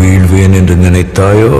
வீழ்வேன் என்று நினைத்தாயோ?